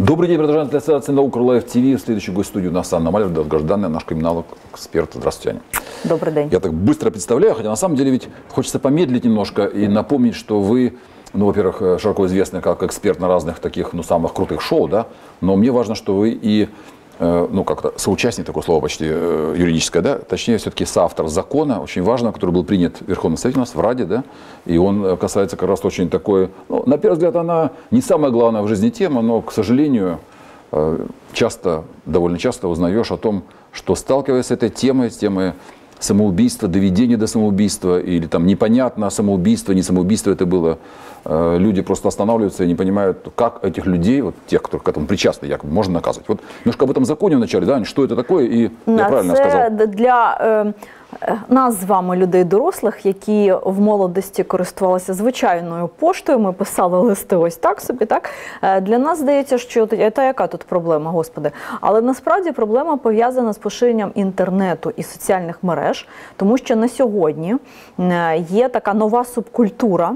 Добрый день, продолжаем трансляции на Укрлайв ТВ. Следующий гость студии у нас Анна Малер, долгожданная, наш криминолог, эксперт. Здравствуйте, Аня. Добрый день. Я так быстро представляю, хотя на самом деле ведь хочется помедлить немножко и напомнить, что вы, ну, во-первых, широко известны как эксперт на разных таких, ну, самых крутых шоу, да, но мне важно, что вы и ну, как-то соучастник, такое слово почти э, юридическое, да, точнее, все-таки соавтор закона, очень важного, который был принят Верховным Советом у нас в Раде, да, и он э, касается как раз очень такой, ну, на первый взгляд, она не самая главная в жизни тема, но, к сожалению, э, часто, довольно часто узнаешь о том, что сталкиваясь с этой темой, с темой самоубийства, доведения до самоубийства, или там непонятно самоубийство, не самоубийство это было, э, люди просто останавливаются и не понимают, как этих людей, вот тех, кто к этому причастны, якобы, можно наказывать. Вот немножко об этом законе вначале, да, что это такое, и я правильно сказал. для нас з вами, людей дорослих, які в молодості користувалися звичайною поштою. Ми писали листи ось так собі. Так Е, для нас здається, що та та яка тут проблема, господи. Але насправді проблема пов'язана з поширенням інтернету і соціальних мереж, тому що на сьогодні е, є така нова субкультура,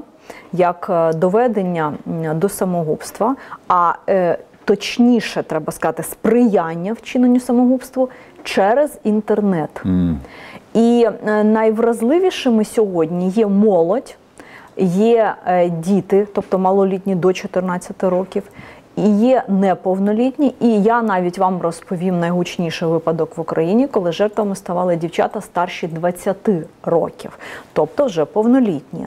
як е, доведення до самогубства. А е, точніше, треба сказати, сприяння вчиненню самогубству через інтернет. І е, найвразливішими сьогодні є молодь, є е, діти, тобто малолітні до 14 років. І є неповнолітні, і я навіть вам розповім найгучніший випадок в Україні, коли жертвами ставали дівчата старші 20 років, тобто вже повнолітні.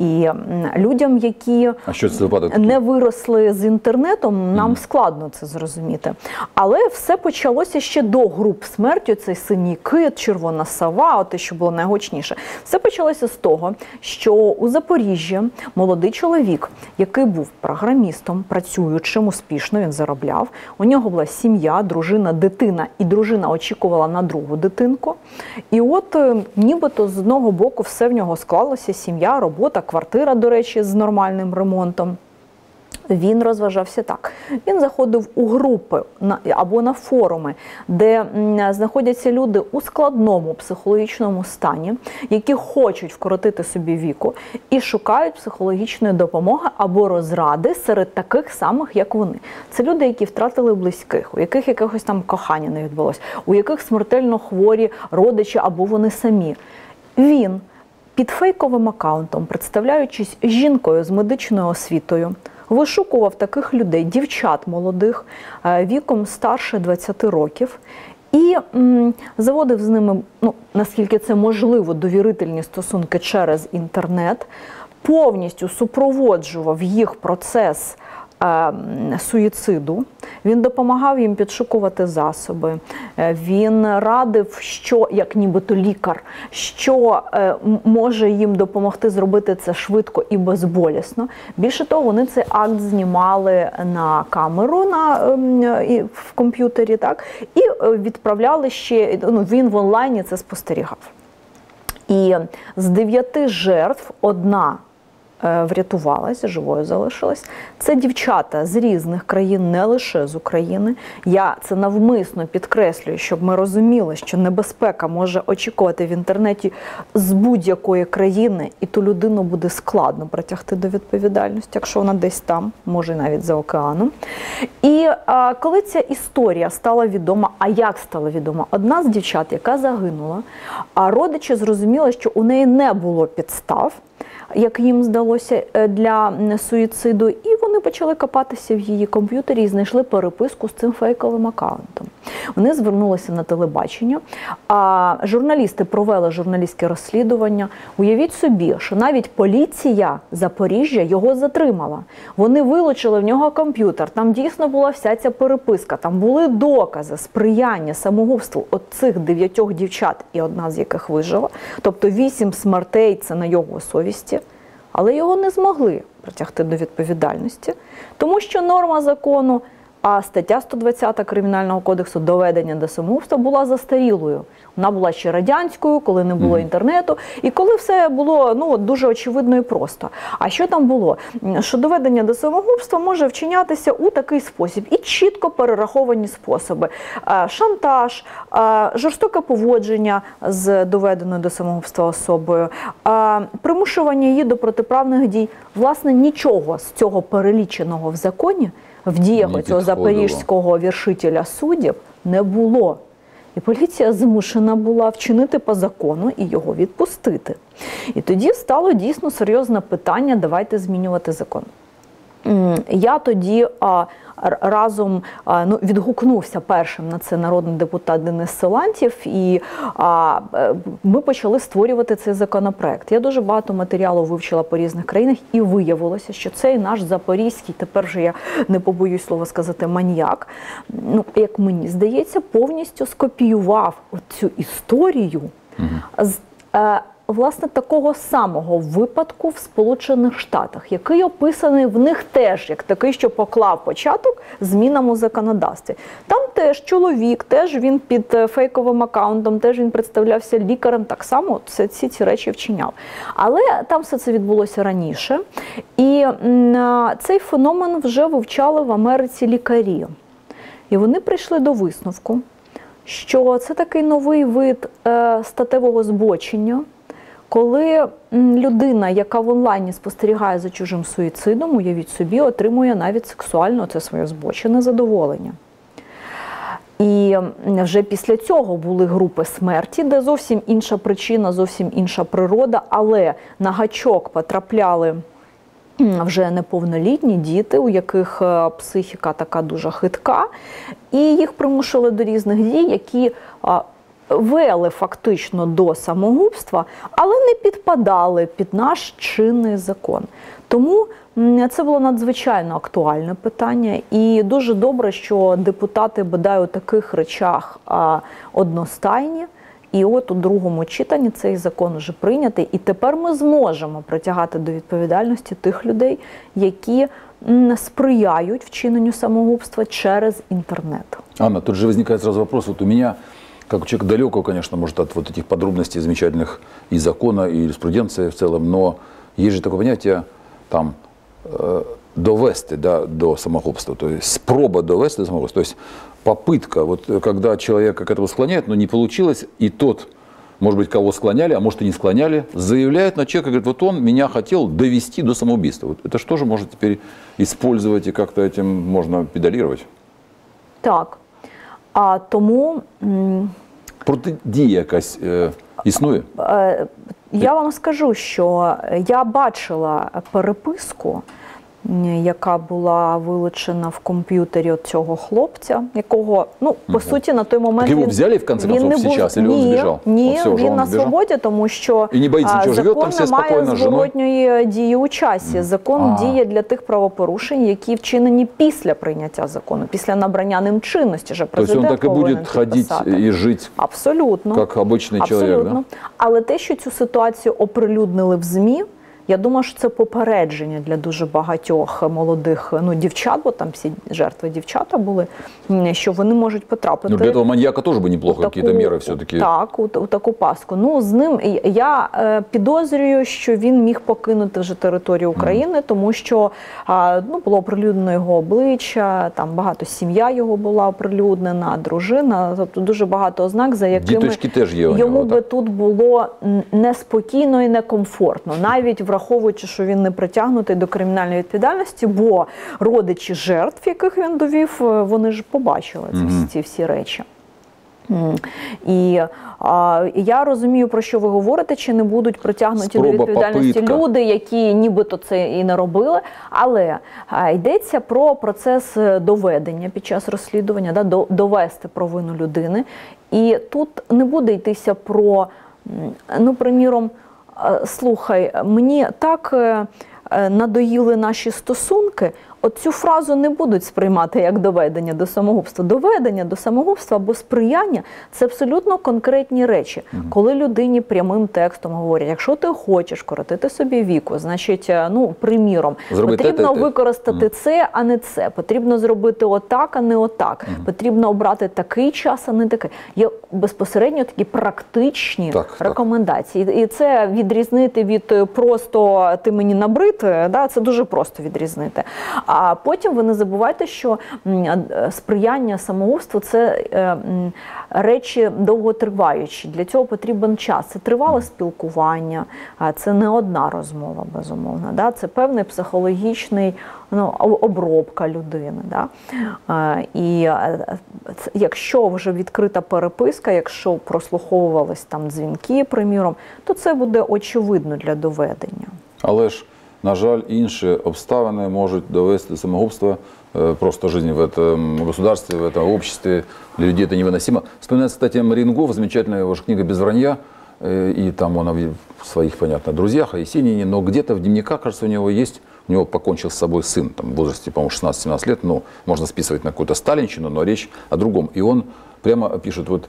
І людям, які А що це не виросли з інтернетом, нам складно це зрозуміти. Але все почалося ще до груп смерті. Цей синій кит, червона сова, те, що було найгучніше. Все почалося з того, що у Запоріжжі молодий чоловік, який був програмістом, працюючим, успішно він заробляв. У нього була сім'я, дружина, дитина, і дружина очікувала на другу дитинку. І от е, нібито з одного боку все в нього склалося: сім'я, робота, квартира, до речі, з нормальним ремонтом. Він розважався так. Він заходив у групи або на форуми, де знаходяться люди у складному психологічному стані, які хочуть вкоротити собі віку і шукають психологічної допомоги або розради серед таких самих, як вони. Це люди, які втратили близьких, у яких якогось там кохання не відбулось, у яких смертельно хворі родичі або вони самі. Він під фейковим акаунтом, представляючись жінкою з медичною освітою, вишукував таких людей, дівчат молодих, е, віком старше 20 років. І заводив з ними, ну наскільки це можливо, довірительні стосунки через інтернет, повністю супроводжував їх процес суїциду. Він допомагав їм підшукувати засоби. Е, Він радив, що як нібито лікар, що е, може їм допомогти зробити це швидко і безболісно. Більше того, вони цей акт знімали на камеру на ем, в комп'ютері, так і е, відправляли ще. Ну він в онлайні це спостерігав. І з дев'яти жертв одна е, врятувалась, живою залишилась. Це дівчата з різних країн, не лише з України. Я це навмисно підкреслюю, щоб ми розуміли, що небезпека може очікувати в інтернеті з будь-якої країни, і ту людину буде складно притягти до відповідальності, якщо вона десь там, може навіть за океаном. І а, коли ця історія стала відома, а як стала відома? Одна з дівчат, яка загинула, а родичі зрозуміли, що у неї не було підстав як їм здалося е, для суїциду, і вони почали копатися в її комп'ютері і знайшли переписку з цим фейковим аккаунтом. Вони звернулися на телебачення, а журналісти провели журналістське розслідування. Уявіть собі, що навіть поліція Запоріжжя його затримала. Вони вилучили в нього комп'ютер. Там дійсно була вся ця переписка. Там були докази сприяння самогубству от цих дев'ятьох дівчат, і одна з яких вижила. Тобто вісім смертей це на його совісті але його не змогли притягти до відповідальності, тому що норма закону, а стаття 120 Кримінального кодексу доведення до самогубства була застарілою. Вона була ще радянською, коли не було інтернету, і коли все було ну дуже очевидно і просто. А що там було? Що доведення до самогубства може вчинятися у такий спосіб і чітко перераховані способи: Е, шантаж, е, жорстоке поводження з доведеною до самогубства особою, е, примушування її до протиправних дій. Власне, нічого з цього переліченого в законі в діях цього запорізького віршителя суддів не було. І поліція змушена була вчинити по закону і його відпустити. І тоді стало дійсно серйозне питання: давайте змінювати закон. Я тоді а, разом ну, відгукнувся першим на це народний депутат Денис Силантів, і а, е, ми почали створювати цей законопроект. Я дуже багато матеріалу вивчила по різних країнах, і виявилося, що цей наш запорізький, тепер вже я не побоюсь слова сказати, маніяк, ну як мені здається, повністю скопіював цю історію з е, власне такого самого випадку в Сполучених Штатах, який описаний в них теж як такий, що поклав початок змінам у законодавстві. Там теж чоловік, теж він під е, фейковим аккаунтом, теж він представлявся лікарем, так само це всі ці речі вчиняв. Але там все це відбулося раніше, і цей феномен вже вивчали в Америці лікарі. І вони прийшли до висновку, що це такий новий вид е, статевого збочення, коли людина, яка в онлайні спостерігає за чужим суїцидом, уявіть собі, отримує навіть сексуально це своє збочене задоволення. І вже після цього були групи смерті, де зовсім інша причина, зовсім інша природа, але на гачок потрапляли вже неповнолітні діти, у яких е, психіка така дуже хитка, і їх примушували до різних дій, які вели фактично до самогубства, але не підпадали під наш чинний закон. Тому це було надзвичайно актуальне питання, і дуже добре, що депутати бодай у таких речах одностайні. І от у другому читанні цей закон вже прийнятий, і тепер ми зможемо притягати до відповідальності тих людей, які сприяють вчиненню самогубства через інтернет. Анна, тут же возникает сразу вопрос. У меня, как у человека далекого, конечно, может, от вот этих подробностей замечательных и закона, и юриспруденции в целом, но есть же такое понятие, там, э, довести да, до самогубства, то есть спроба довести до самогубства, то есть попытка, вот когда человека к этому склоняют, но не получилось, и тот, может быть, кого склоняли, а может и не склоняли, заявляет на человека, говорит, вот он меня хотел довести до самоубийства. Вот это что же может теперь использовать и как-то этим можно педалировать? Так. А тому Протидія якась е, існує? Е, Я вам скажу, що я бачила переписку, яка була вилучена в комп'ютері от цього хлопця, якого, ну, по суті, на той момент. Так його взяли, в конце концов, не був- сейчас, или он ні, сбежал? Ні, Вот всё, уже він он на сбежал? свободі, тому що І не боїться а, нічого, живе закон там все не має спокійно з жіною? зворотньої дії у часі. Закон А. діє для тих правопорушень, які вчинені після прийняття закону, після набрання ним чинності. Вже То есть он президент так и повинен будет ходить підписати. и жить, Абсолютно. как обычный человек, Абсолютно. да? Але те, що цю ситуацію оприлюднили в ЗМІ, я думаю, що це попередження для дуже багатьох молодих ну, дівчат, бо там всі жертви дівчата були, м, що вони можуть потрапити. Ну, для этого маньяка тоже бы неплохо таку- какие-то меры все-таки. Так, у, у таку паску. Ну, з ним і- я е, підозрюю, що він міг покинути вже територію України, тому що а, ну, було оприлюднено його обличчя, там багато сім'я його була оприлюднена, дружина, тобто дуже багато ознак, за якими Діточки теж є у йому нього, би так? тут було м, неспокійно і некомфортно, навіть враховуючи, що він не притягнутий до кримінальної відповідальності, бо родичі жертв, яких він довів, е, вони ж побачили ці, ці всі речі. І а, я розумію, про що ви говорите, чи не будуть притягнуті до відповідальності попитка. люди, які нібито це і не робили. Але а, йдеться про процес е, доведення під час розслідування, да, до- довести провину людини. І тут не буде йтися про, ну, приміром, слухай, мені так е, е, надоїли наші стосунки. От цю фразу не будуть сприймати як доведення до самогубства. Доведення до самогубства або сприяння це абсолютно конкретні речі. Коли людині прямим текстом говорять, якщо ти хочеш коротити собі віку, значить, е, ну приміром, Зробити потрібно те, те, те. використати це, а не це. Потрібно зробити отак, а не отак. Потрібно обрати такий час, а не такий. Є безпосередньо такі практичні Так, так. рекомендації. І це відрізнити від е, просто ти мені набрид, е, да, це дуже просто відрізнити. А потім ви не забувайте, що е, сприяння самогубству це е, речі довготриваючі. Для цього потрібен час. Це тривале спілкування, це не одна розмова, безумовно. Да? Це певний психологічний ну, обробка людини. Да? І е, якщо вже відкрита переписка, якщо прослуховувались там дзвінки, приміром, то це буде очевидно для доведення. Але ж, на жаль, інші обставини можуть довести до Просто жизнь в этом государстве, в этом обществе для людей это невыносимо. Вспоминается, кстати, Марингов, замечательная его книга «Без вранья», э, и там он в своих, понятно, друзьях, о Есенине, но где-то в дневниках, кажется, у него есть, у него покончил с собой сын, там, в возрасте, по-моему, 16-17 лет, ну, можно списывать на какую-то сталинщину, но речь о другом. И он прямо пишет, вот,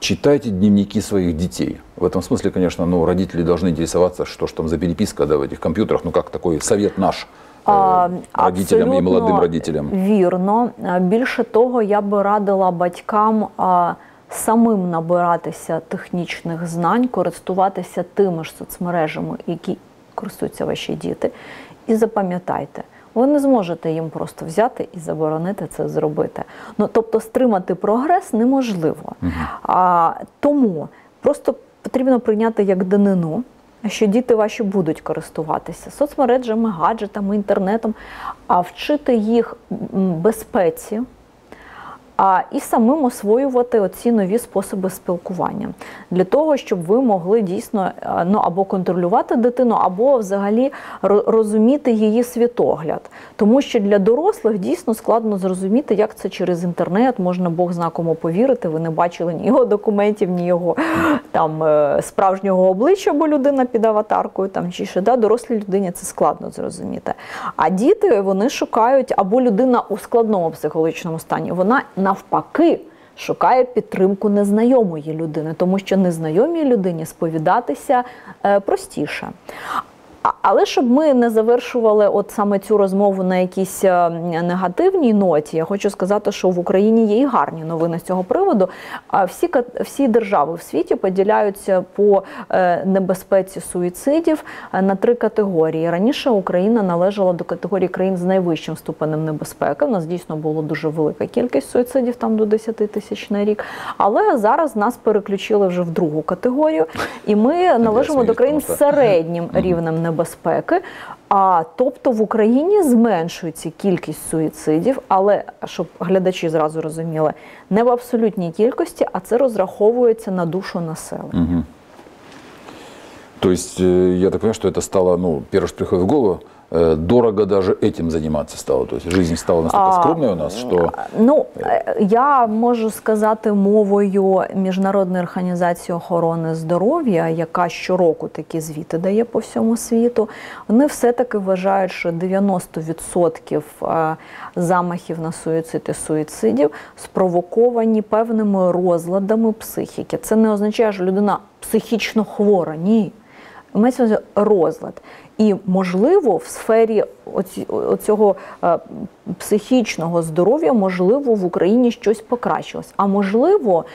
читайте дневники своих детей. В этом смысле, конечно, ну, родители должны интересоваться, что ж там за переписка да, в этих компьютерах, ну, как такой совет наш э, А, родителям и абсолютно молодым родителям. Вірно. А, Більше того, я би радила батькам а, самим набиратися технічних знань, користуватися тими ж соцмережами, які користуються ваші діти. І запам'ятайте, ви не зможете їм просто взяти і заборонити це зробити. Ну тобто, стримати прогрес неможливо. А, тому просто потрібно прийняти як данину що діти ваші будуть користуватися соцмережами, гаджетами, інтернетом, а вчити їх безпеці. І самим освоювати оці нові способи спілкування для того, щоб ви могли дійсно е, ну або контролювати дитину, або взагалі розуміти її світогляд. Тому що для дорослих дійсно складно зрозуміти, як це через інтернет можна Бог зна кому повірити. Ви не бачили ні його документів, ні його там е, справжнього обличчя, бо людина під аватаркою там чи ще да, дорослій людині це складно зрозуміти. А діти вони шукають або людина у складному психологічному стані, вона навпаки. Шукає підтримку незнайомої людини, тому що незнайомій людині сповідатися е, простіше. Але щоб ми не завершували от саме цю розмову на якійсь е, негативній ноті, я хочу сказати, що в Україні є і гарні новини з цього приводу. А всі всі держави в світі поділяються по е, небезпеці суїцидів е, на три категорії. Раніше Україна належала до категорії країн з найвищим ступенем небезпеки. У нас дійсно було дуже велика кількість суїцидів, там до 10 тисяч на рік. Але зараз нас переключили вже в другу категорію, і ми належимо до країн з середнім рівнем небезпеки А тобто в Україні зменшується кількість суїцидів, але щоб глядачі зразу розуміли, не в абсолютній кількості, а це розраховується на душу населення. То есть, э, я так понимаю, что это стало, ну, первое, что приходит в голову, э, дорого даже этим заниматься стало. То есть, жизнь стала настолько А, скромной у нас, что... Ну е, я можу сказати мовою Міжнародної організації охорони здоров'я, яка щороку такі звіти дає по всьому світу. Вони все-таки вважають, що 90% е, замахів на суїцид і суїцидів спровоковані певними розладами психіки. Це не означає, що людина психічно хвора. Ні. Мається розлад. І, можливо, в сфері оцього е, психічного здоров'я, можливо, в Україні щось покращилось. А можливо,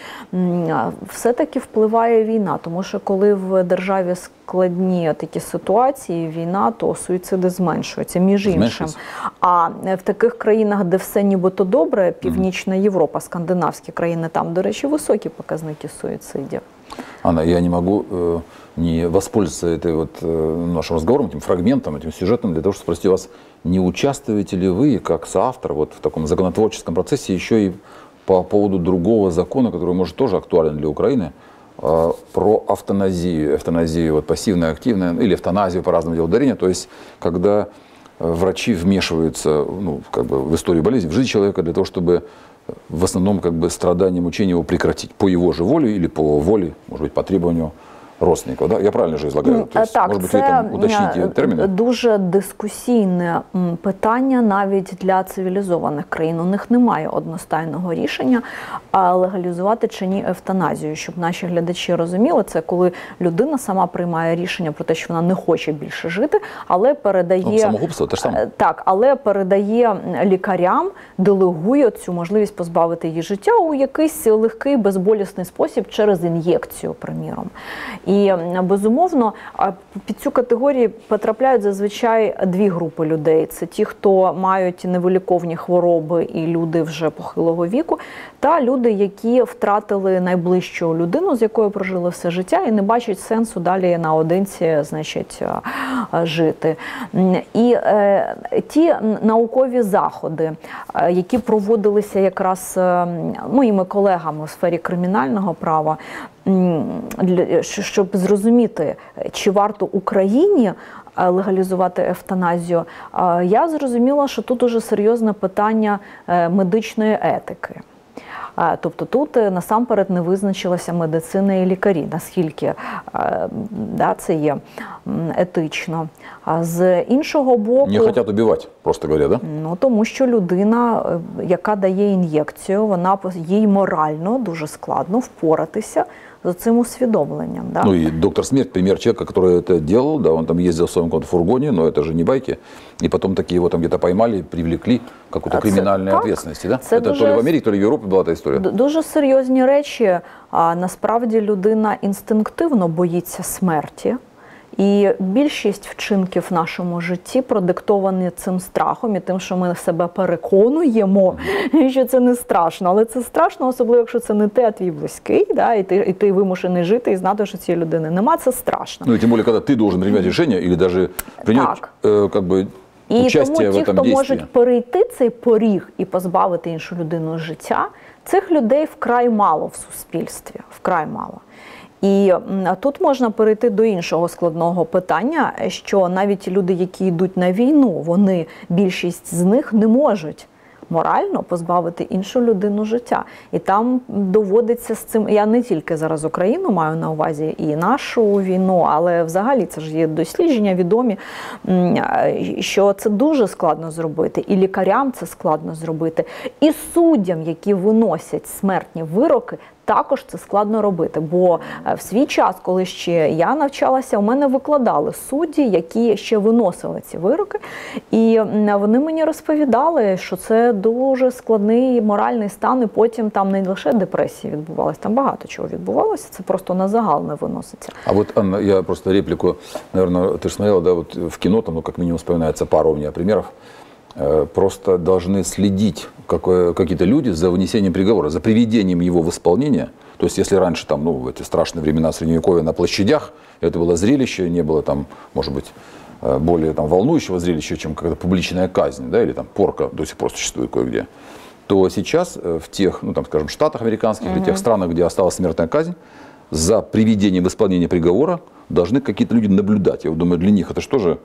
все-таки впливає війна, тому що коли в державі складні такі ситуації, війна, то суїциди зменшуються, між іншим. А в таких країнах, де все нібито добре, Північна Європа, скандинавські країни, там, до речі, високі показники суїцидів. Анна, я не могу э, не воспользоваться этой вот э, нашим разговором, этим фрагментом, этим сюжетом, для того, чтобы спросить вас, не участвуете ли вы, как соавтор, вот в таком законотворческом процессе еще и по поводу другого закона, который, может, тоже актуален для Украины, э, про автоназию, эвтаназию, вот пассивная, активная, или эвтаназию, по-разному делать ударения, то есть, когда врачи вмешиваются ну, как бы в историю болезни, в жизнь человека для того, чтобы э, в основном как бы страдания, мучения его прекратить по его же воле или по воле, может быть, по требованию родственников. Да? Я правильно же излагаю? Ну, То есть, так, может быть, це вы там уточните е, термины? дуже дискусійне м, питання навіть для цивілізованих країн. У них немає одностайного рішення а легалізувати чи ні евтаназію. Щоб наші глядачі розуміли, це коли людина сама приймає рішення про те, що вона не хоче більше жити, але передає Ну, самогубство те ж саме. Е, так, але передає м, лікарям, делегує цю можливість позбавити її життя у якийсь легкий безболісний спосіб через ін'єкцію, приміром. І безумовно а, під цю категорію потрапляють зазвичай дві групи людей: це ті, хто мають невиліковні хвороби і люди вже похилого віку, та люди, які втратили найближчу людину, з якою прожили все життя, і не бачать сенсу далі наодинці, значить, жити. І е, ті наукові заходи, е, які проводилися якраз е, моїми колегами у сфері кримінального права, щоб зрозуміти, чи варто Україні е, легалізувати евтаназію, е, я зрозуміла, що тут дуже серйозне питання е, медичної етики. Е, Тобто тут е, насамперед не визначилася медицина і лікарі, наскільки е, да, це є м, етично. А з іншого боку, Не хотят убивать, просто говоря, да? Ну тому що людина, е, яка дає ін'єкцію, вона по- їй морально дуже складно впоратися з цим усвідомленням. Да? Ну и доктор Смерть, пример человека, который это делал, да, он там ездил в своем каком-то фургоне, но это же не байки, и потом такие его там где-то поймали, привлекли к какой-то А це криминальной так? ответственности, да? Це это то дуже ли в Америке, то ли в Европе была эта история. Д- Дуже серйозні речі. А насправді людина інстинктивно боїться смерті. І більшість вчинків в нашому житті продиктовані цим страхом і тим, що ми себе переконуємо, що це не страшно. Але це страшно, особливо якщо це не ти, а твій близький, да, і ти, і ти вимушений жити і знати, що цієї людини нема. Це страшно. Ну и тем более, когда ты должен принимать решение или даже принять Так. э, как бы І тому ті, хто действии. можуть перейти цей поріг і позбавити іншу людину життя, цих людей вкрай мало в суспільстві. Вкрай мало. І тут можна перейти до іншого складного питання, що навіть люди, які йдуть на війну, вони більшість з них не можуть. Морально позбавити іншу людину життя, і там доводиться з цим. Я не тільки зараз Україну маю на увазі і нашу війну, але взагалі це ж є дослідження відомі, що це дуже складно зробити, і лікарям це складно зробити, і суддям, які виносять смертні вироки. Також це складно робити, бо е, в свій час, коли ще я навчалася, у мене викладали судді, які ще виносили ці вироки, і вони мені розповідали, що це дуже складний моральний стан, і потім там не лише депресії відбувалося, там багато чого відбувалося. Це просто на загал не виноситься. А вот, Анна, я просто реплику, наверное, ты же смотрела, да, вот в кино, там, ну, как минимум, вспоминается пару у меня примеров. Э, Просто должны следить какие-то люди за вынесением приговора, за приведением его в исполнение. То есть, если раньше, там, ну, в эти страшные времена Средневековья на площадях, это было зрелище, не было там, может быть, э, более там, волнующего зрелища, чем какая-то публичная казнь, да, или там порка до сих пор существует кое-где, то сейчас э, в тех, ну, там, скажем, штатах американских или тех странах, где осталась смертная казнь, за приведением в исполнение приговора должны какие-то люди наблюдать. Я вот думаю, для них это что же ну,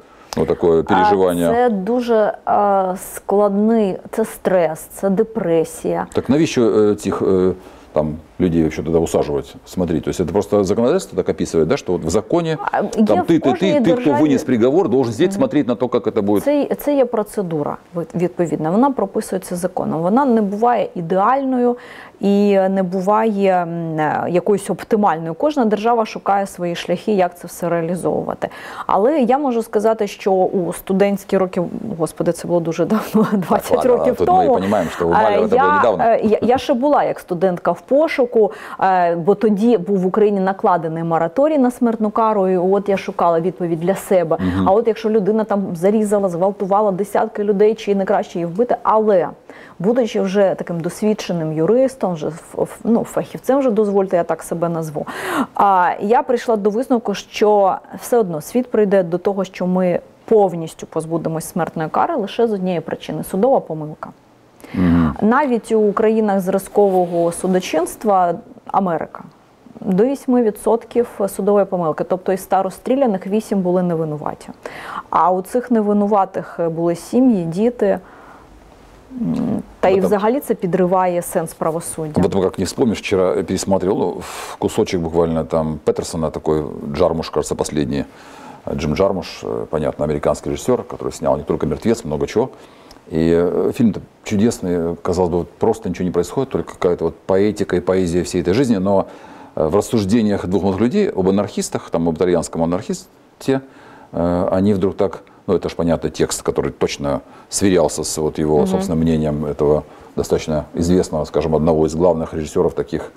такое переживание? А Це дуже е, складний, це стрес, це депресія. Так навіщо э, этих э, там людей вообще туда усаживать, смотреть? То есть это просто законодательство так описывает, да, что вот в законе А, там є в ты, ты, кожній ты, ты, кто державі- вынес приговор, должен сидеть смотреть на то, как это будет. Це, це є процедура від- відповідна. Вона прописується законом. Вона не буває ідеальною і не буває м, е, якоюсь оптимальною. Кожна держава шукає свої шляхи, як це все реалізовувати. Але я можу сказати, що у студентські роки, господи, це було дуже давно, 20 ладно, років тут ми тому. понімаємо, що у Малєва е, це було я, недавно. е, я, я ще була як студентка в пошуку, е, бо тоді був в Україні накладений мораторій на смертну кару. І от я шукала відповідь для себе. А от якщо людина там зарізала, зґвалтувала десятки людей, чи не краще її вбити, але будучи вже таким досвідченим юристом, вже ну, фахівцем, вже дозвольте, я так себе назву. А я прийшла до висновку, що все одно світ прийде до того, що ми повністю позбудемось смертної кари лише з однієї причини судова помилка. Навіть у країнах зразкового судочинства Америка до 8% судової помилки, тобто із 100 розстріляних 8 були невинуваті. А у цих невинуватих були сім'ї, діти. М, Та й Ну, там- взагалі це підриває сенс правосуддя. Об этом как не вспомнишь, вчера пересматривал ну, в кусочек буквально там Петерсона, такой Джармуш, кажется, последний. Джим Джармуш, э, понятно, американский режиссер, который снял не только «Мертвец», много чего. И э, фильм-то чудесный, казалось бы, вот просто ничего не происходит, только какая-то вот поэтика и поэзия всей этой жизни, но э, в рассуждениях двух молодых людей об анархистах, там об итальянском анархисте, э, они вдруг так, ну это же понятно текст, который точно сверялся с вот его собственным мнением этого достаточно известного, скажем, одного из главных режиссеров таких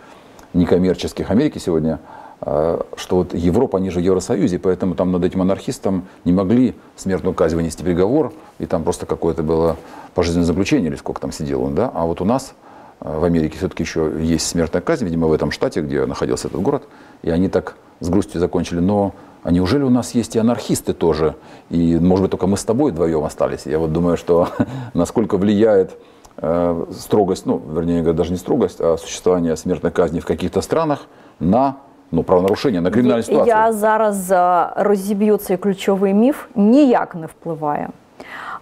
некоммерческих Америки сегодня, что вот Европа, они же в Евросоюзе, поэтому там над этим анархистом не могли смертную казнь вынести приговор, и там просто какое-то было пожизненное заключение, или сколько там сидел он, да, а вот у нас э, в Америке все-таки еще есть смертная казнь, видимо, в этом штате, где находился этот город, и они так с грустью закончили, но а неужели у нас есть и анархисты тоже? И, может быть, только мы с тобой вдвоем остались. Я вот думаю, что насколько влияет э, строгость, ну, вернее, даже не строгость, а существование смертной казни в каких-то странах на ну, правонарушення, на кримінальну ситуацію. Я зараз е, розіб'ю цей ключовий міф, ніяк не впливає.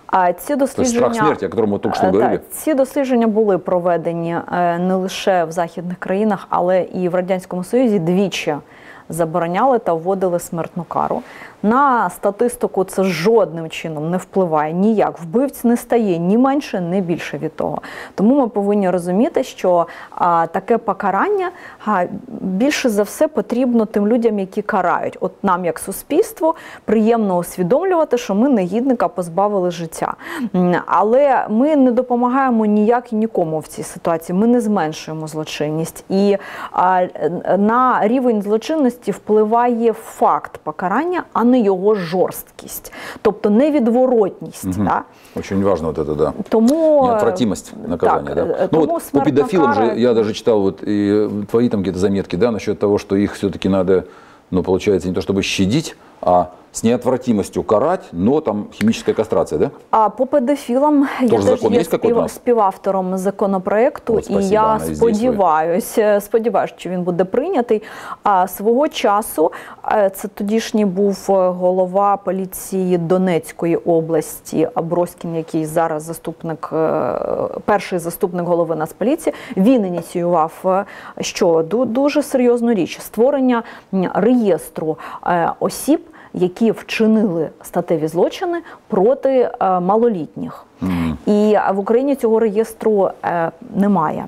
А ці дослідження страх смерті, что Е, говорили. Так, ці дослідження були проведені е, не лише в західних країнах, але і в радянському союзі двічі забороняли та вводили смертну кару. На статистику це жодним чином не впливає ніяк. Вбивць не стає ні менше, ні більше від того. Тому ми повинні розуміти, що а, таке покарання а, більше за все потрібно тим людям, які карають. От нам, як суспільству, приємно усвідомлювати, що ми негідника позбавили життя. Але ми не допомагаємо ніяк і нікому в цій ситуації. Ми не зменшуємо злочинність. І а, на рівень злочинності впливає факт покарання, а не його жорсткість, тобто невідворотність. Да? Очень важно вот это, да. Тому Неотвратимость наказания, так, да? е, Ну тому вот по педофилам кара- же я даже читал вот и твои там какие-то заметки, да, насчет того, что их все-таки надо, ну, получается, не то чтобы щадить, а с неотвратимостью карать, но там химическая кастрация, да? А по педофілам я Тоже теж закон є спів, співавтором законопроекту, і спасибо, я і здесь сподіваюся, сподіваюся, що він буде прийнятий. А свого часу е, це тодішній був е, голова поліції Донецької області Аброськін, який зараз заступник, е, перший заступник голови Нацполіції. Він ініціював е, що дуже серйозну річ створення реєстру е, осіб які вчинили статеві злочини проти е, малолітніх. І в Україні цього реєстру е, немає.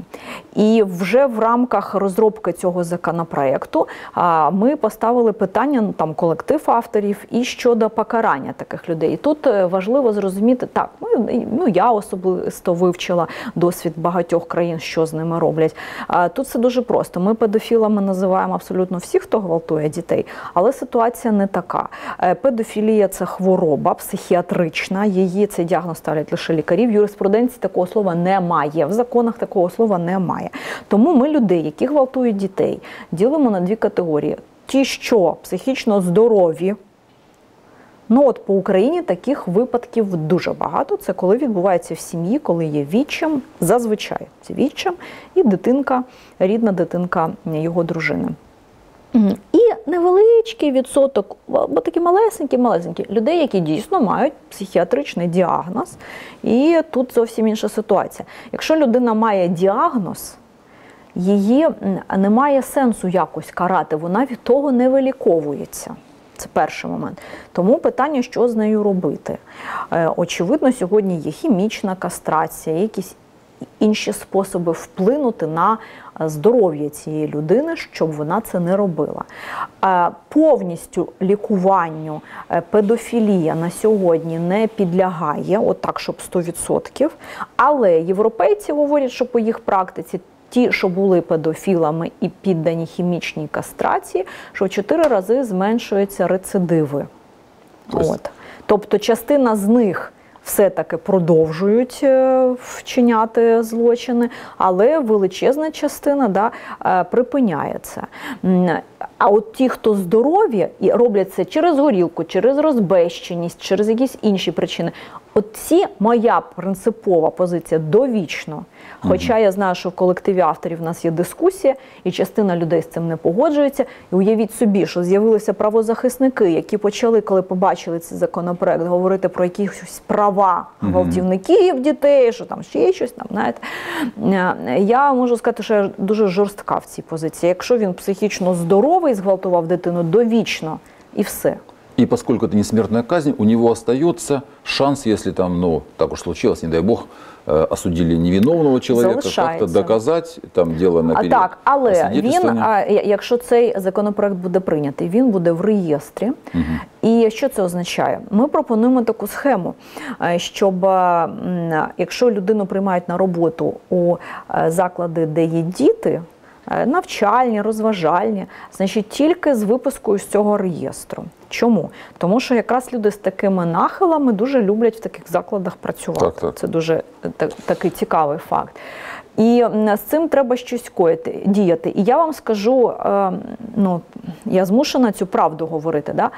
І вже в рамках розробки цього законопроекту ми поставили питання ну, там колектив авторів і щодо покарання таких людей. І тут е, важливо зрозуміти так. Ми, ну я особисто вивчила досвід багатьох країн, що з ними роблять. Тут все дуже просто. Ми педофілами називаємо абсолютно всіх, хто гвалтує дітей, але ситуація не така. Е, Педофілія це хвороба психіатрична. Її цей діагноз ставлять лише лікарі. В юриспруденції такого слова немає. В законах такого слова немає. Тому ми людей, які гвалтують дітей, ділимо на дві категорії: ті, що психічно здорові. Ну от по Україні таких випадків дуже багато. Це коли відбувається в сім'ї, коли є відчим, зазвичай це відчим, і дитинка, рідна дитинка його дружини. Невеличкий відсоток, бо такі малесенькі, малесенькі людей, які дійсно мають психіатричний діагноз. І тут зовсім інша ситуація. Якщо людина має діагноз, її немає сенсу якось карати, вона від того не виліковується. Це перший момент. Тому питання, що з нею робити. Е, Очевидно, сьогодні є хімічна кастрація, якісь інші способи вплинути на здоров'я цієї людини, щоб вона це не робила. Е, Повністю лікуванню е, педофілія на сьогодні не підлягає, от щоб 100%. Але європейці говорять, що по їх практиці. Ті, що були педофілами і піддані хімічній кастрації, що в чотири рази зменшуються рецидиви. От. Тобто частина з них все-таки продовжують е, вчиняти злочини, але величезна частина да, е, припиняє. А от ті, хто здорові і роблять це через горілку, через розбещеність, через якісь інші причини. От ці моя принципова позиція довічно. Хоча я знаю, що в колективі авторів в нас є дискусія, і частина людей з цим не погоджується. І уявіть собі, що з'явилися правозахисники, які почали, коли побачили цей законопроект, говорити про якісь права гвалтівників дітей, що там ще щось там. Знаєте, Е, я можу сказати, що я дуже жорстка в цій позиції. Якщо він психічно здоровий, зґвалтував дитину довічно і все. И поскольку это не смертная казнь, у него остается шанс, если там, ну, так уж случилось, не дай бог, э, осудили невиновного человека, как-то доказать, там дело на А так, але він, а, якщо цей законопроект буде прийнятий, він буде в реєстрі. І що це означає? Ми пропонуємо таку схему, е, щоб е, якщо людину приймають на роботу у е, заклади, де є діти. Е, навчальні, розважальні, значить, тільки з випискою з цього реєстру. Чому? Тому що якраз люди з такими нахилами дуже люблять в таких закладах працювати. Так, так. Це дуже е, та- такий цікавий факт. І з цим треба щось коїти, діяти. І я вам скажу, е, ну я змушена цю правду говорити. Да?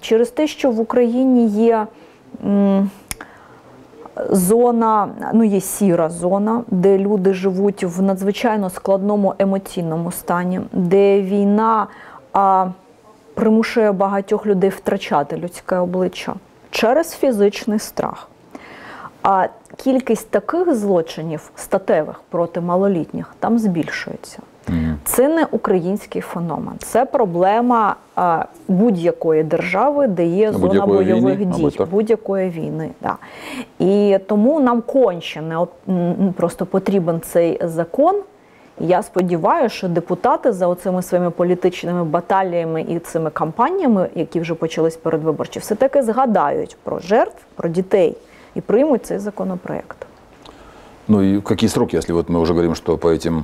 Через те, що в Україні є. Зона, ну є сіра зона, де люди живуть в надзвичайно складному емоційному стані, де війна а, примушує багатьох людей втрачати людське обличчя через фізичний страх. А кількість таких злочинів статевих проти малолітніх там збільшується. Це не український феномен, це проблема а, будь-якої держави, де є зона Будь-якої бойових війни, дій, мабуть, так? будь-якої війни. Да. І тому нам конче не от- м, просто потрібен цей закон. І Я сподіваюся, що депутати за оцими своїми політичними баталіями і цими кампаніями, які вже почались передвиборчі, все таки згадають про жертв, про дітей і приймуть цей законопроект. Ну и какие сроки, если вот мы уже говорим, что по этим э,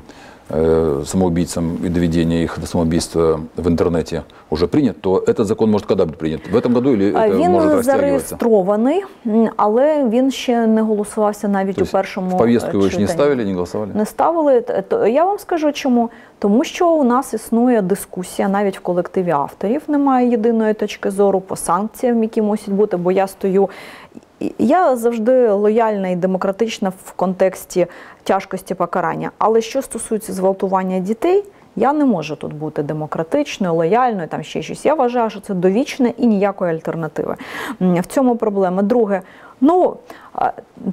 самоубийцам и доведение их до самоубийства в интернете уже принят, то этот закон может когда быть принят? В этом году или А это Він может растягиваться? зареєстрований, м, але він ще не голосувався навіть То у есть першому в повестку его еще не читанні. ставили, не голосовали? Не ставили. Т- то Я вам скажу чому. Тому що у нас існує дискусія навіть в колективі авторів. Немає єдиної точки зору по санкціям, які мусять бути. Бо я стою. Я завжди лояльна і демократична в контексті тяжкості покарання. Але що стосується зґвалтування дітей, я не можу тут бути демократичною, лояльною, там ще щось. Я вважаю, що це довічне і ніякої альтернативи. В цьому проблема. Друге, ну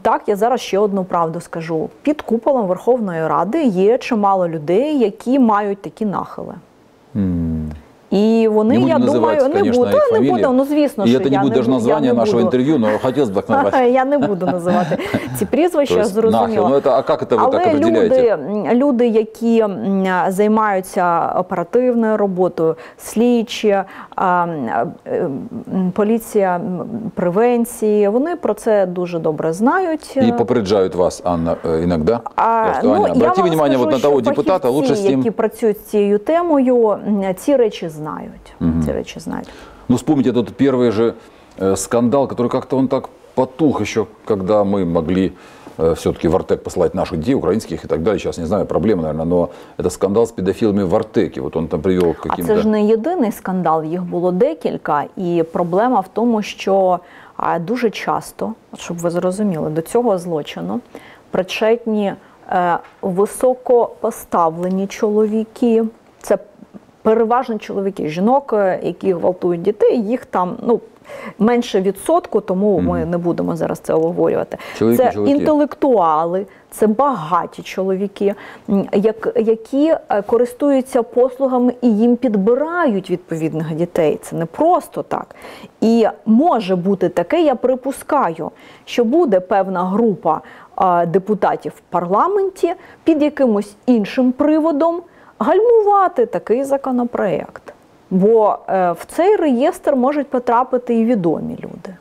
так, я зараз ще одну правду скажу. Під куполом Верховної Ради є чимало людей, які мають такі нахили. М. І вони, Не будем я думаю, называть, не конечно, буду. их Та не фамилии. буду. Ну звісно, И що это не я будет не, даже бу- я название не нашего буду. интервью, но хотелось бы так назвать. Я не буду називати ці прізвища, То есть нахил. зрозуміло. Ну это, а как это вы так Але определяете? люди, м, люди, які м, займаються оперативною роботою, слідчі, а, м, е, м, поліція м, превенції, вони про це дуже добре знають. И попереджают вас, Анна, э, иногда. А, что, Аня, обрати ну, вам внимание скажу, вот на що того депутата, фахівці, лучше с ним... які працюють з цією темою, м, ці речі знають. Ці речі знають. Ну, вспомните тот первый же э, скандал, который как-то он так потух еще, когда мы могли все-таки в Артек посылать наших детей, украинских и так далее. Сейчас не знаю, проблема, наверное, но это скандал с педофилами в Артеке. Вот он там привел к А каким-то... це ж не єдиний скандал, їх було декілька. І проблема в тому, що а, дуже часто, от щоб ви зрозуміли, до цього злочину причетні е, високопоставлені чоловіки. Це переважно чоловіки, жінок, е, які гвалтують дітей, їх там ну. Менше відсотку, тому ми не будемо зараз це обговорювати. Чоловіки, це чоловіки. інтелектуали, це багаті чоловіки, як, які е, користуються послугами і їм підбирають відповідних дітей. Це не просто так. І може бути таке, я припускаю, що буде певна група е, депутатів в парламенті під якимось іншим приводом гальмувати такий законопроект. Бо е, в цей реєстр можуть потрапити і відомі люди.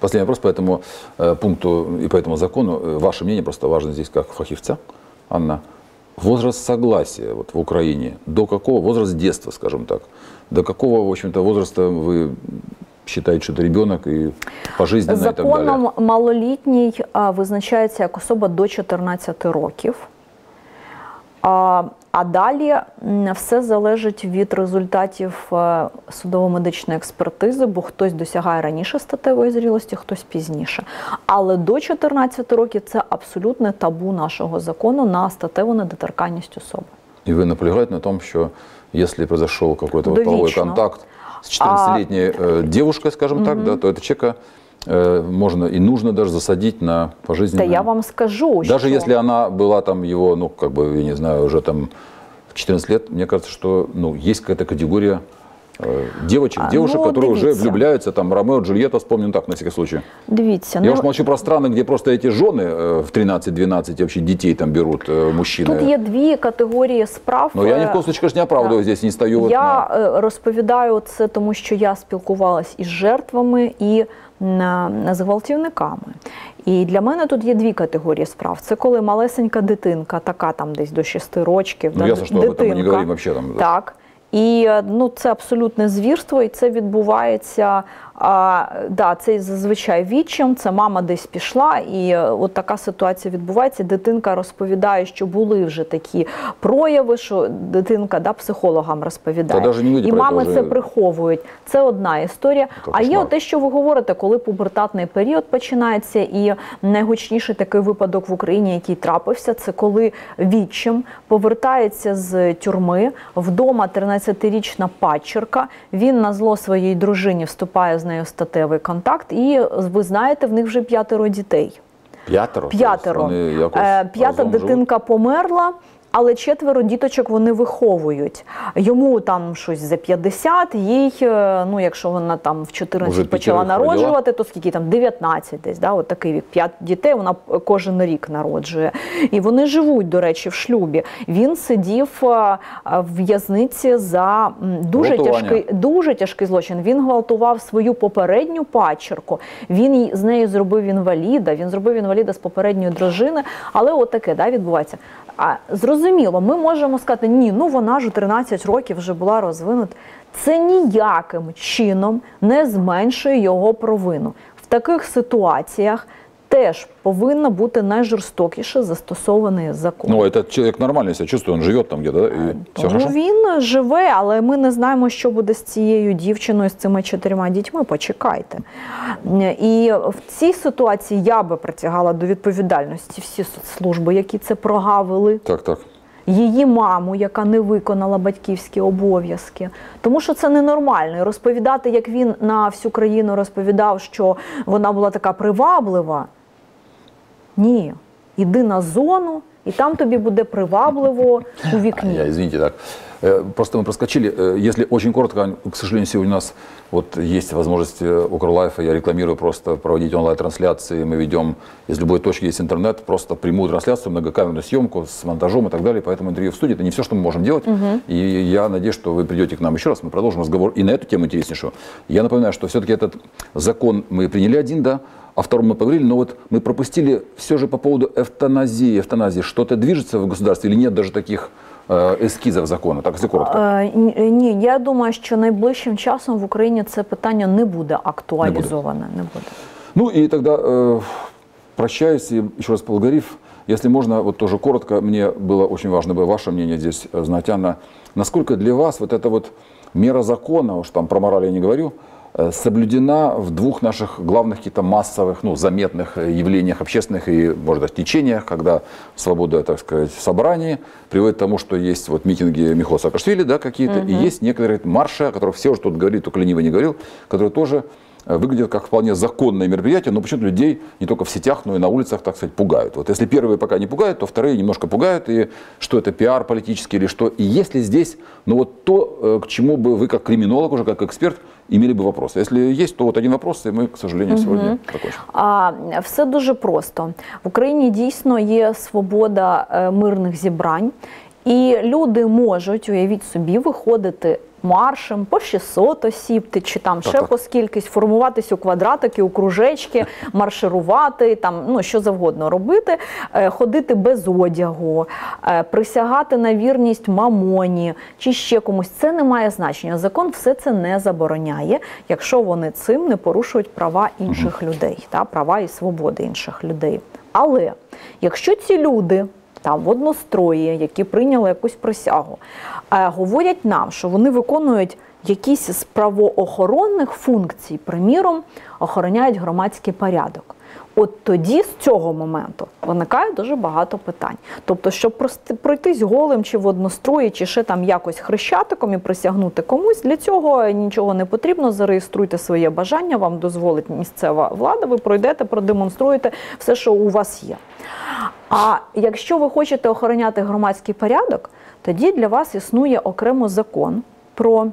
Последний вопрос по этому э, пункту и по этому закону. Э, Ваше мнение просто важно здесь как фахивца, Анна. Возраст согласия вот в Украине, до какого, возраст детства, скажем так, до какого, в общем-то, возраста вы считаете, что это ребенок и пожизненно и так далее? Законом малолітній а, визначається як особа до 14 років. А, а далі м, все залежить від результатів е, судово-медичної експертизи, бо хтось досягає раніше статевої зрілості, хтось пізніше. Але до 14 років це абсолютне табу нашого закону на статеву недоторканність особи. И вы наполегаете на том, что если произошел какой-то вот половой Довечно. контакт с 14-летней э, девушкой, скажем так, да, то этого человека э, можно и нужно даже засадить на Та пожизненно. я вам скажу, Даже що... если она была там его, ну, как бы, я не знаю, уже там в 14 лет, мне кажется, что, ну, есть какая-то категория э, девочек, А, девушек, ну, которые уже дивіться. влюбляются, там, Ромео, Джульетта, вспомним так, на всякий случай. Дивіться, Я ну, уж молчу про страны, где просто эти жены э, в 13-12 вообще детей там берут э, мужчины. тут є дві категорії справ. Но я ни в е, коем случае, конечно, не оправдываю да. здесь, не стою вот Я на... е, розповідаю це, тому що я спілкувалась із жертвами, і на- з гвалтівниками. І для мене тут є дві категорії справ. Це коли малесенька дитинка, така там десь до 6 років, Ну, да, ясно, що этом ми не говоримо взагалі, там. Так. І е, ну, це абсолютне звірство, і це відбувається. А, да, це зазвичай відчим, це мама десь пішла, і е, от така ситуація відбувається. Дитинка розповідає, що були вже такі прояви, що дитинка да, психологам розповідає. І мами вже- це приховують. Це одна історія. А є те, що ви говорите, коли пубертатний період починається, і найгучніший такий випадок в Україні, який трапився, це коли відчим повертається з тюрми вдома 13-річна падчерка. Він на зло своїй дружині вступає з нею статевий контакт, і ви знаєте, в них вже п'ятеро дітей. П'ятеро? П'ятеро. Тобто Е, П'ята дитинка живуть? дитинка померла. Але четверо діточок вони виховують. Йому там щось за 50, їй, е, ну якщо вона там в 14 Уже почала народжувати, то скільки там 19 десь, да, от такий вік. П'ять дітей вона кожен рік народжує. І вони живуть, до речі, в шлюбі. Він сидів е, в в'язниці за дуже тяжкий дуже тяжкий злочин. Він гвалтував свою попередню падчерку. Він з нею зробив інваліда. Він зробив інваліда з попередньої дружини. Але от таке да, відбувається. А зрозуміло, ми можемо сказати, ні, ну вона ж у 13 років вже була розвинута. Це ніяким чином не зменшує його провину. В таких ситуаціях теж повинна бути найжорстокіше застосований закон. Ну, этот человек нормально себя чувствует, он живет там где-то, да? И все Ну, хорошо? він живе, але ми не знаємо, що буде з цією дівчиною, з цими чотирма дітьми. Почекайте. І в цій ситуації я би притягала до відповідальності всі соцслужби, які це прогавили. Так, так. Її маму, яка не виконала батьківські обов'язки, тому що це ненормально. І розповідати, як він на всю країну розповідав, що вона була така приваблива. Ні, іди на зону, і там тобі буде привабливо у вікні. Я, извините, так. Э, Просто мы проскочили. Э, Если очень коротко, Ань, к сожалению, сегодня у нас вот есть возможность э, Укрлайфа, я рекламирую просто проводить онлайн-трансляции. Мы ведем, из любой точки есть интернет, просто прямую трансляцию, многокамерную съемку с монтажом и так далее. Поэтому интервью в студии – это не все, что мы можем делать. И я надеюсь, что вы придете к нам еще раз, мы продолжим разговор и на эту тему интереснейшую. Я напоминаю, что все-таки этот закон мы приняли один, да, о втором мы поговорили, но вот мы пропустили все же по поводу эвтаназии. Эвтаназии что-то движется в государстве или нет даже таких э, эскизов закона, так если коротко. Е, ні- Ні, я думаю, що найближчим часом в Україні це питання не буде актуалізоване. Не буде. Ну и тогда э, прощаюсь и еще раз поблагодарив. Если можно, вот тоже коротко, мне было очень важно бы ваше мнение здесь э, знать, Анна. Насколько для вас вот эта вот мера закона, уж там про мораль я не говорю, э, соблюдена в двух наших главных каких-то массовых, ну, заметных э, явлениях общественных и, может быть, течениях, когда свобода, так сказать, собраний приводит к тому, что есть вот митинги Михо Саакашвили, да, какие-то, и есть некоторые марши, о которых все уже тут говорили, только ленивый не говорил, которые тоже э, выглядят как вполне законное мероприятие, но почему-то людей не только в сетях, но и на улицах, так сказать, пугают. Вот если первые пока не пугают, то вторые немножко пугают, и что это пиар политический или что. И есть ли здесь, ну вот то, э, к чему бы вы как криминолог уже, как эксперт, имели бы вопрос. Если есть, то вот один вопрос, и мы, к сожалению, сегодня закончим. А все дуже просто в Україні дійсно є свобода е, мирних зібрань, і люди можуть, уявіть собі, виходити маршем по 600 осіб, чи там ще по скількись, формуватись у квадратики, у кружечки, марширувати, там ну що завгодно робити, е, ходити без одягу, е, присягати на вірність мамоні чи ще комусь. Це не має значення. Закон все це не забороняє, якщо вони цим не порушують права інших людей, та права і свободи інших людей. Але якщо ці люди там в однострої, які прийняли якусь присягу, е, говорять нам, що вони виконують якісь з правоохоронних функцій, приміром, охороняють громадський порядок. От тоді з цього моменту виникає дуже багато питань. Тобто, щоб пройтись голим чи в однострої, чи ще там якось хрещатиком і присягнути комусь, для цього нічого не потрібно. Зареєструйте своє бажання, вам дозволить місцева влада. Ви пройдете, продемонструєте все, що у вас є. А якщо ви хочете охороняти громадський порядок, тоді для вас існує окремо закон про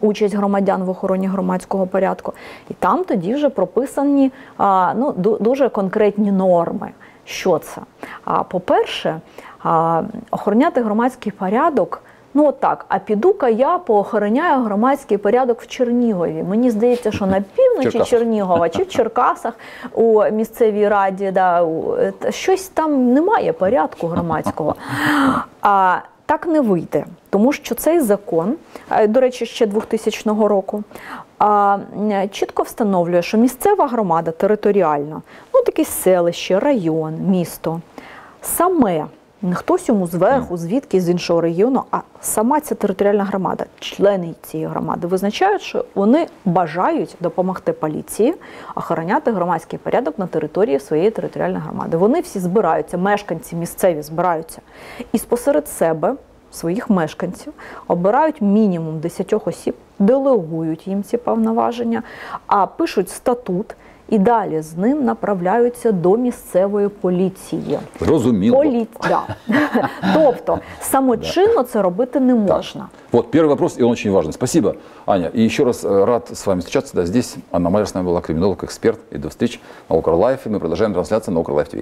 участь громадян в охороні громадського порядку. І там тоді вже прописані ну, дуже конкретні норми. Що це? А, по-перше, охороняти громадський порядок Ну от так, а піду-ка я поохороняю громадський порядок в Чернігові. Мені здається, що на півночі Черкасах. Чернігова чи в Черкасах у місцевій раді да, щось там немає порядку громадського. А так не вийде, тому що цей закон, е, до речі, ще 2000 року, чітко встановлює, що місцева громада територіальна, ну таке селище, район, місто, саме не хтось йому зверху, звідки з іншого регіону, а сама ця територіальна громада, члени цієї громади визначають, що вони бажають допомогти поліції охороняти громадський порядок на території своєї територіальної громади. Вони всі збираються, мешканці місцеві збираються і спосеред себе Своїх мешканців обирають мінімум 10 осіб, делегують їм ці повноваження, а пишуть статут і далі з ним направляються до місцевої поліції. Зрозуміло. Полі... Да. тобто самочинно це робити не Так. можна. Вот первый вопрос, и он очень важный. Спасибо, Аня. И еще раз э, рад с вами встречаться. Да, здесь Анна Майер с нами была, криминолог, эксперт. И до встречи на Укрлайфе. Мы продолжаем трансляцию на Укрлайф ТВ.